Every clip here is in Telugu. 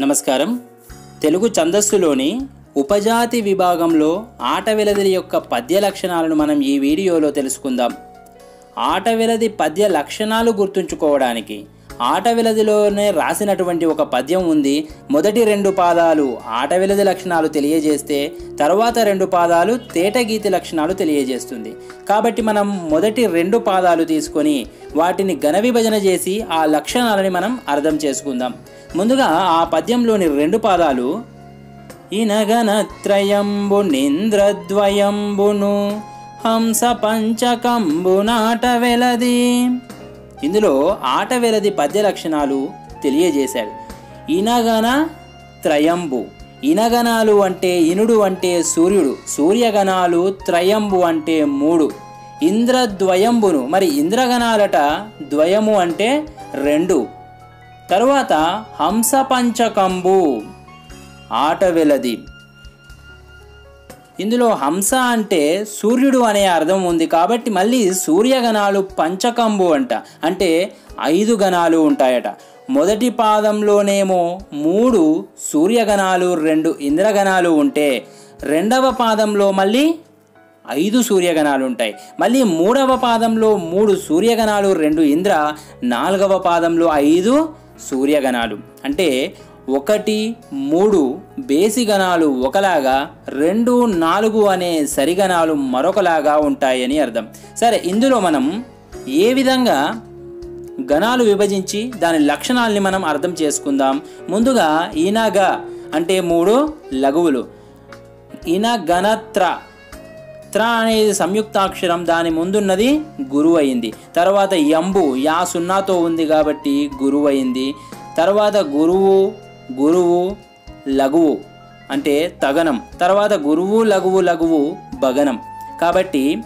నమస్కారం. తెలుగు ఛందస్సులోని ఉపజాతి విభాగంలో ఆట వెలది యొక్క పద్య లక్షణాలను మనం ఈ వీడియోలో తెలుసుకుందాం. ఆట వెలది పద్య లక్షణాలు గుర్తుంచుకోవడానికి ఆటవిలదిలోనే రాసినటువంటి ఒక పద్యం ఉంది. మొదటి రెండు పాదాలు ఆటవిలది లక్షణాలు తెలియజేస్తే తర్వాత రెండు పాదాలు తేటగీతి లక్షణాలు తెలియజేస్తుంది. కాబట్టి మనం మొదటి రెండు పాదాలు తీసుకొని వాటిని ఘన విభజన చేసి ఆ లక్షణాలని మనం అర్థం చేసుకుందాం. ముందుగా ఆ పద్యంలోని రెండు పాదాలు ఇనగనత్రయంబు నింద్రద్వయంబును హంస పంచకంబు నాట వెలది. ఇందులో ఆట వెలది పద్య లక్షణాలు తెలియజేశాడు. ఇనగన త్రయంబు. ఇనగణాలు అంటే ఇనుడు అంటే సూర్యుడు. సూర్యగణాలు త్రయంబు అంటే మూడు. ఇంద్రద్వయంబును. మరి ఇంద్రగణాలట ద్వయము అంటే రెండు. తరువాత హంసపంచకంబు. ఆట వెలది ఇందులో హంస అంటే సూర్యుడు అనే అర్థం ఉంది కాబట్టి మళ్ళీ సూర్యగణాలు పంచకంబు అంట. అంటే ఐదు గణాలు ఉంటాయట. మొదటి పాదంలోనేమో మూడు సూర్యగణాలు రెండు ఇంద్రగణాలు ఉంటే రెండవ పాదంలో మళ్ళీ ఐదు సూర్యగణాలు ఉంటాయి. మళ్ళీ మూడవ పాదంలో మూడు సూర్యగణాలు రెండు ఇంద్ర నాలుగవ పాదంలో ఐదు సూర్యగణాలు. అంటే ఒకటి మూడు బేసి గణాలు ఒకలాగా రెండు నాలుగు అనే సరిగణాలు మరొకలాగా ఉంటాయని అర్థం. సరే ఇందులో మనం ఏ విధంగా గణాలు విభజించి దాని లక్షణాలని మనం అర్థం చేసుకుందాం? ముందుగా ఈనగ అంటే మూడు లఘువులు. ఇనగణత్ర త్ర అనేది సంయుక్తాక్షరం దాని ముందున్నది గురువు అయింది తర్వాత యంబు యా సున్నాతో ఉంది కాబట్టి గురువు అయింది తర్వాత గురువు గురువు లఘువు అంటే తగనం. తర్వాత గురువు లఘువు లఘువు భగనం. కాబట్టి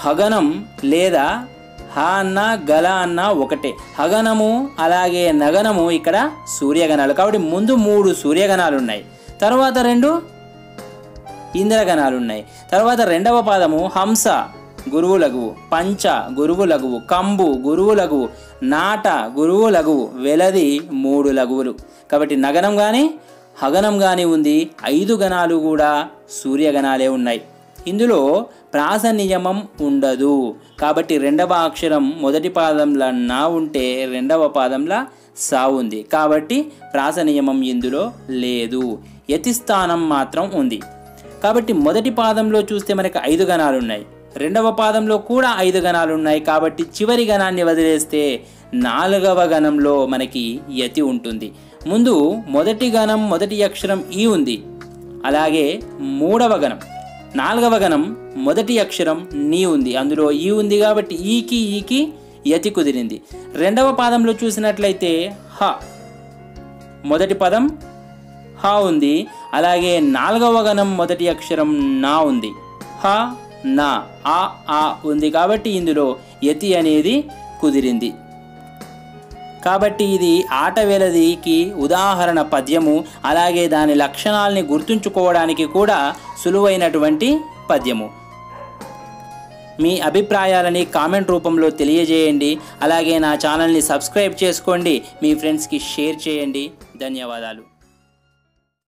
హగనం లేదా హ అన్న గల అన్న ఒకటే. హగనము అలాగే నగనము ఇక్కడ సూర్యగణాలు. కాబట్టి ముందు మూడు సూర్యగణాలు ఉన్నాయి తర్వాత రెండు ఇంద్రగణాలు ఉన్నాయి తర్వాత రెండవ పాదము హంస గురువు లఘువు. పంచ గురువు లఘువు. కంబు గురువు లఘువు. నాట గురువు లఘువు. వెలది మూడు లఘువులు. కాబట్టి నగనం కానీ హగనం కానీ ఉంది. ఐదు గణాలు కూడా సూర్యగణాలే ఉన్నాయి. ఇందులో ప్రాస నియమం ఉండదు. కాబట్టి రెండవ అక్షరం మొదటి పాదంలో నా ఉంటే రెండవ పాదంలో సా ఉంది. కాబట్టి ప్రాస నియమం ఇందులో లేదు. యతిస్థానం మాత్రం ఉంది. కాబట్టి మొదటి పాదంలో చూస్తే మనకి ఐదు గణాలు ఉన్నాయి. రెండవ పాదంలో కూడా ఐదు గణాలు ఉన్నాయి. కాబట్టి చివరి గణాన్ని వదిలేస్తే నాలుగవ గణంలో మనకి యతి ఉంటుంది. ముందు మొదటి గణం మొదటి అక్షరం ఈ ఉంది. అలాగే మూడవ గణం నాలుగవ గణం మొదటి అక్షరం నీ ఉంది. అందులో ఈ ఉంది కాబట్టి ఈకి ఈకి యతి కుదిరింది. రెండవ పాదంలో చూసినట్లయితే హ. మొదటి పదం హ ఉంది. అలాగే నాలుగవ గణం మొదటి అక్షరం నా ఉంది. హ నా ఆ ఆ ఉంది కాబట్టి ఇందులో యతి అనేది కుదిరింది. కాబట్టి ఇది ఆట వేలదికి ఉదాహరణ పద్యము అలాగే దాని లక్షణాలని గుర్తుంచుకోవడానికి కూడా సులువైనటువంటి పద్యము. మీ అభిప్రాయాలని కామెంట్ రూపంలో తెలియజేయండి అలాగే నా ఛానల్ని సబ్స్క్రైబ్ చేసుకోండి మీ ఫ్రెండ్స్కి షేర్ చేయండి. ధన్యవాదాలు.